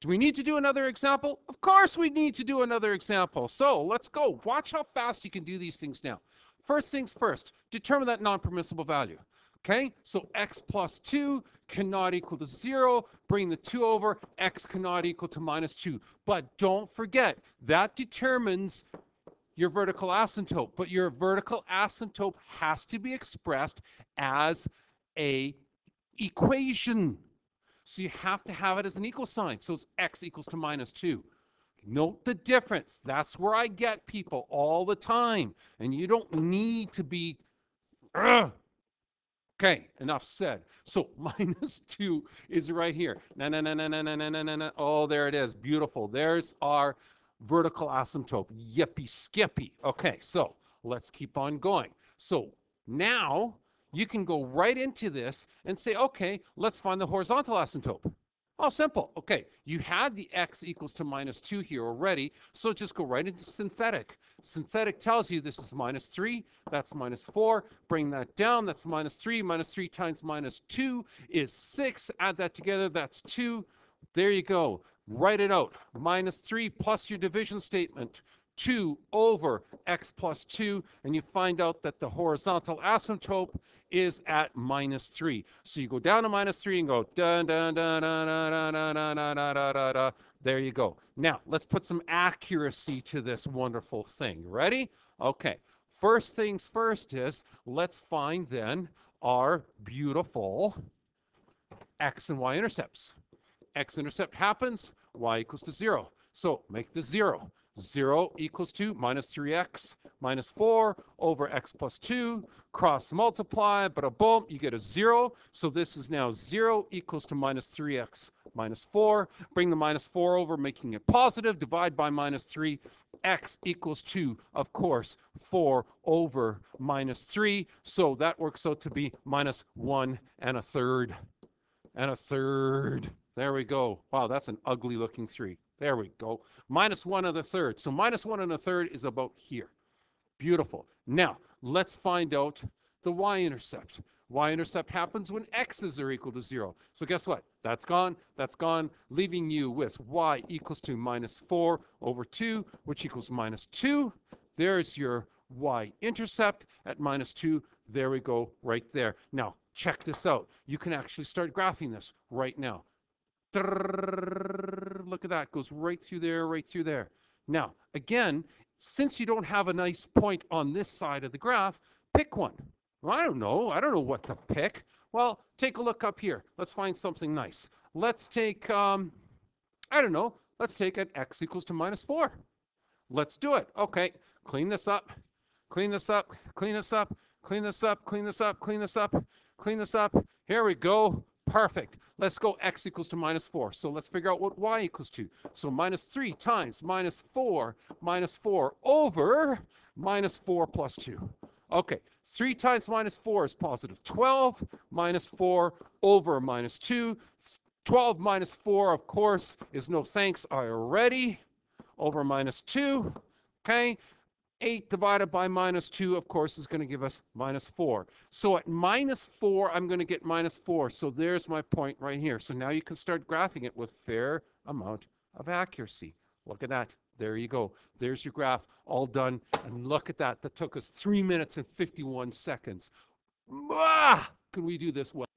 Do we need to do another example? Of course we need to do another example. So let's go. Watch how fast you can do these things now. First things first, determine that non-permissible value. Okay, so x plus 2 cannot equal to 0. Bring the 2 over. x cannot equal to minus 2. But don't forget, that determines your vertical asymptote. But your vertical asymptote has to be expressed as a equation. So you have to have it as an equal sign. So it's x equals to minus 2. Note the difference. That's where I get people all the time. And you don't need to be, Ugh. okay, enough said. So minus 2 is right here. Na, na, na, na, na, na, na, na, na. Oh, there it is. Beautiful. There's our vertical asymptote. Yippee skippy. Okay, so let's keep on going. So now you can go right into this and say, okay, let's find the horizontal asymptote. Oh, simple. Okay, you had the x equals to minus 2 here already, so just go right into synthetic. Synthetic tells you this is minus 3, that's minus 4. Bring that down, that's minus 3. Minus 3 times minus 2 is 6. Add that together, that's 2. There you go. Write it out. Minus 3 plus your division statement. 2 over x plus 2, and you find out that the horizontal asymptote is at minus 3. So you go down to minus 3 and go da da da da da da da da da da da da. There you go. Now, let's put some accuracy to this wonderful thing. Ready? Okay. First things first is let's find then our beautiful x and y intercepts. x-intercept happens, y equals to 0. So make this 0. 0 equals to minus 3x minus 4 over x plus 2. Cross multiply, but a boom, you get a 0. So this is now 0 equals to minus 3x minus 4. Bring the minus 4 over, making it positive. Divide by minus 3. x equals to, of course, 4 over minus 3. So that works out to be minus 1 and a third. And a third. There we go. Wow, that's an ugly looking 3. There we go. Minus 1 and a third. So minus 1 and a third is about here. Beautiful. Now, let's find out the y-intercept. Y-intercept happens when x's are equal to 0. So guess what? That's gone. That's gone, leaving you with y equals to minus 4 over 2, which equals minus 2. There's your y-intercept at minus 2. There we go, right there. Now, check this out. You can actually start graphing this right now. Look at that, goes right through there, right through there. Now, again, since you don't have a nice point on this side of the graph, pick one. Well, I don't know. I don't know what to pick. Well, take a look up here. Let's find something nice. Let's take, um, I don't know. Let's take at x equals to minus 4. Let's do it. Okay, clean this up. Clean this up. Clean this up. Clean this up. Clean this up. Clean this up. Clean this up. Here we go. Perfect. Let's go x equals to minus 4. So let's figure out what y equals to. So minus 3 times minus 4 minus 4 over minus 4 plus 2. Okay, 3 times minus 4 is positive 12. Minus 4 over minus 2. 12 minus 4, of course, is no thanks I already. Over minus 2. Okay, 8 divided by minus 2, of course, is going to give us minus 4. So at minus 4, I'm going to get minus 4. So there's my point right here. So now you can start graphing it with fair amount of accuracy. Look at that. There you go. There's your graph all done. And look at that. That took us 3 minutes and 51 seconds. Ah! Can we do this well?